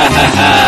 ha ha ha